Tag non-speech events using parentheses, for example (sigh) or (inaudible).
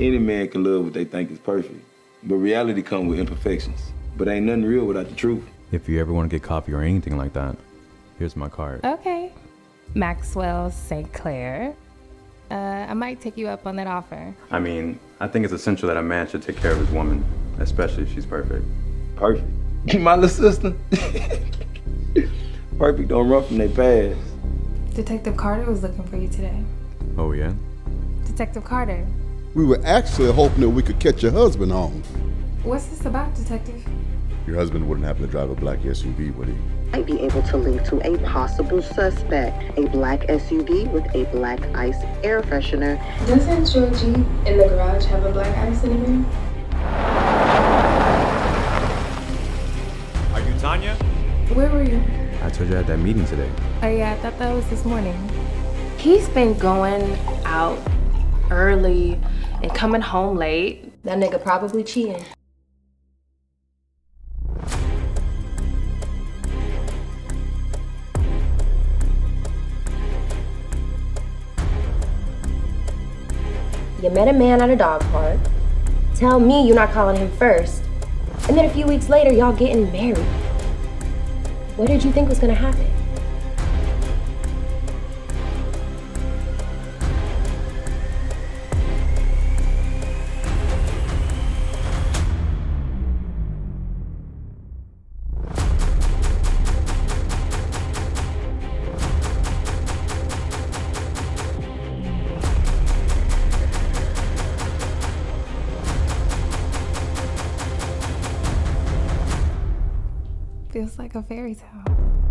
Any man can love what they think is perfect, but reality comes with imperfections. But ain't nothing real without the truth. If you ever want to get coffee or anything like that, here's my card. Okay. Maxwell St. Clair. Uh, I might take you up on that offer. I mean, I think it's essential that a man should take care of his woman, especially if she's perfect. Perfect. My little sister. (laughs) perfect don't run from their past. Detective Carter was looking for you today. Oh, yeah? Detective Carter. We were actually hoping that we could catch your husband home. What's this about, Detective? Your husband wouldn't happen to drive a black SUV, would he? Might be able to link to a possible suspect, a black SUV with a black ice air freshener. Doesn't your Jeep in the garage have a black ice in it? Are you Tanya? Where were you? I told you I had that meeting today. Oh yeah, I thought that was this morning. He's been going out early and coming home late. That nigga probably cheating. You met a man at a dog park. Tell me you're not calling him first. And then a few weeks later, y'all getting married. What did you think was gonna happen? Feels like a fairy tale.